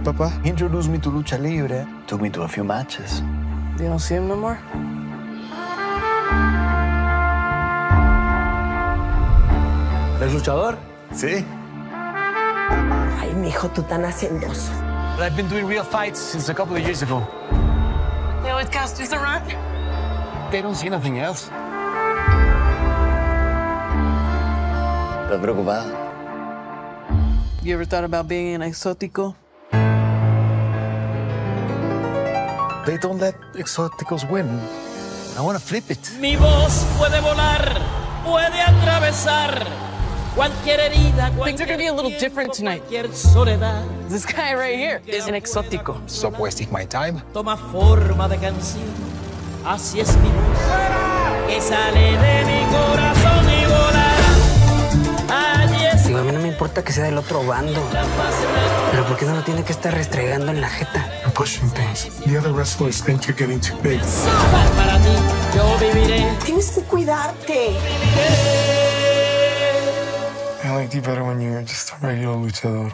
papá? He introduced me to lucha libre, took me to a few matches. You don't see him no more? ¿Eres luchador? Sí. Ay, mijo, tú tan hacendoso. But I've been doing real fights since a couple of years ago. They always cast you the run. They don't see nothing else. ¿Estás preocupada? You ever thought about being an exótico? They don't let exoticos win. I want to flip it. Mi voz puede volar, puede atravesar cualquier herida, Things are gonna be a little different tonight. soledad. This guy right here is an exótico. Stop wasting my time. Toma forma de canción. Así es mi voz, que sale de mi corazón y volará. Allí es Digo, a mí no me importa que sea del otro bando. ¿Por qué no lo tiene que estar restregando en la jeta? You're pushing things. The other wrestlers think you're getting too big. para ti, yo viviré. Tienes que cuidarte. I liked you better when you were just a regular luchador.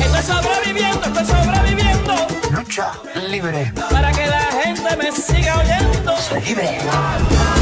Estoy sobreviviendo, estoy sobreviviendo. Lucha libre. Para que la gente me siga oyendo. Libre.